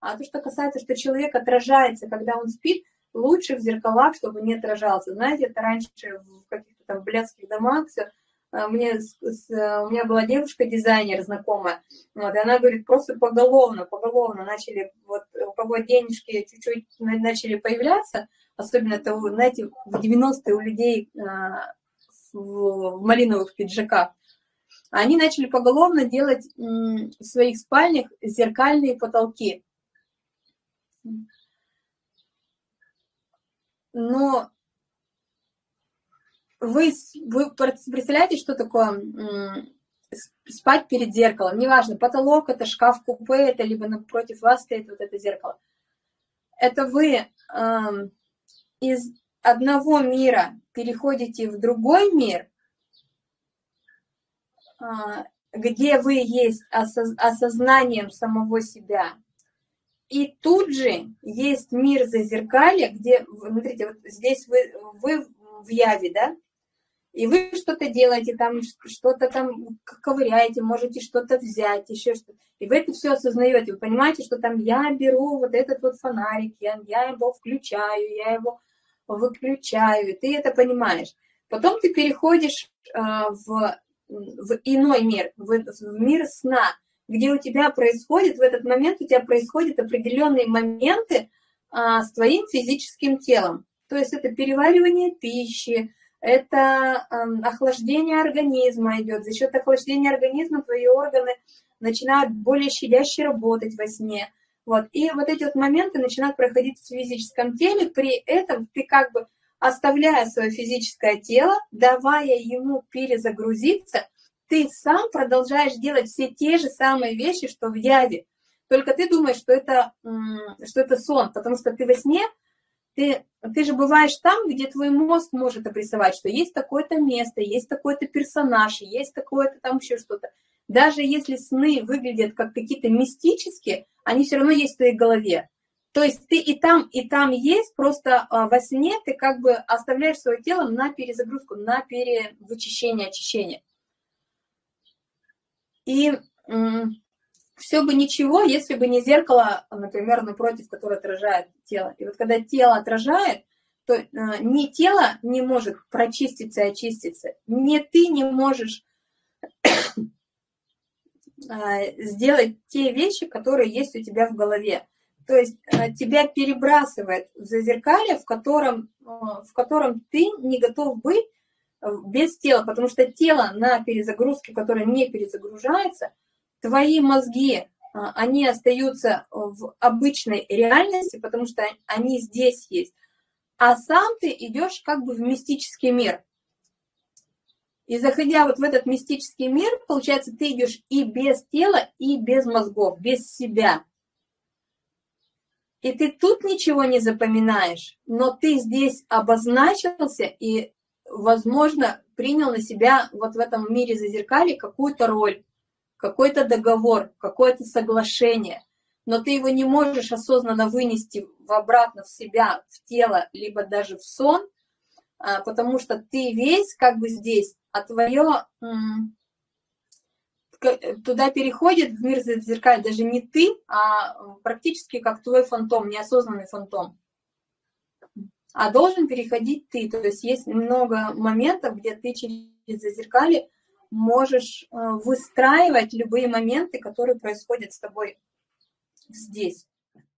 А то, что касается, что человек отражается, когда он спит, лучше в зеркалах, чтобы не отражался. Знаете, это раньше в каких-то там блядских домах все. А, мне, с, с, у меня была девушка-дизайнер знакомая, вот, и она говорит, просто поголовно, поголовно начали, вот у кого денежки чуть-чуть начали появляться, особенно это, знаете, в 90-е у людей а, в, в малиновых пиджаках, они начали поголовно делать в своих спальнях зеркальные потолки. Но вы, вы представляете, что такое спать перед зеркалом? Неважно, потолок это, шкаф купе это, либо напротив вас стоит вот это зеркало. Это вы э, из одного мира переходите в другой мир, э, где вы есть осоз осознанием самого себя – и тут же есть мир зазеркалья, где, смотрите, вот здесь вы, вы в яве, да, и вы что-то делаете, там что-то там ковыряете, можете что-то взять, еще что-то. И вы это все осознаете, вы понимаете, что там я беру вот этот вот фонарик, я, я его включаю, я его выключаю, ты это понимаешь. Потом ты переходишь э, в, в иной мир, в, в мир сна, где у тебя происходит, в этот момент у тебя происходят определенные моменты а, с твоим физическим телом. То есть это переваривание пищи, это а, охлаждение организма идет. За счет охлаждения организма твои органы начинают более щадяще работать во сне. Вот. И вот эти вот моменты начинают проходить в физическом теле, при этом ты как бы оставляя свое физическое тело, давая ему перезагрузиться – ты сам продолжаешь делать все те же самые вещи, что в яве. Только ты думаешь, что это, что это сон, потому что ты во сне, ты, ты же бываешь там, где твой мозг может обрисовать, что есть такое-то место, есть такой-то персонаж, есть такое-то там еще что-то. Даже если сны выглядят как какие-то мистические, они все равно есть в твоей голове. То есть ты и там, и там есть, просто а, во сне ты как бы оставляешь свое тело на перезагрузку, на перевычищение, очищение. И все бы ничего, если бы не зеркало, например, напротив, которое отражает тело. И вот когда тело отражает, то э, ни тело не может прочиститься и очиститься, ни ты не можешь а, сделать те вещи, которые есть у тебя в голове. То есть э, тебя перебрасывает в зазеркалье, в котором, э, в котором ты не готов быть без тела, потому что тело на перезагрузке, которое не перезагружается, твои мозги, а, они остаются в обычной реальности, потому что они здесь есть, а сам ты идешь как бы в мистический мир. И заходя вот в этот мистический мир, получается, ты идешь и без тела, и без мозгов, без себя. И ты тут ничего не запоминаешь, но ты здесь обозначился, и возможно, принял на себя вот в этом мире зазеркалья какую-то роль, какой-то договор, какое-то соглашение, но ты его не можешь осознанно вынести в обратно в себя, в тело, либо даже в сон, а, потому что ты весь как бы здесь, а твое туда переходит в мир зазеркалья. Даже не ты, а практически как твой фантом, неосознанный фантом а должен переходить ты. То есть есть много моментов, где ты через зазеркалье можешь э, выстраивать любые моменты, которые происходят с тобой здесь.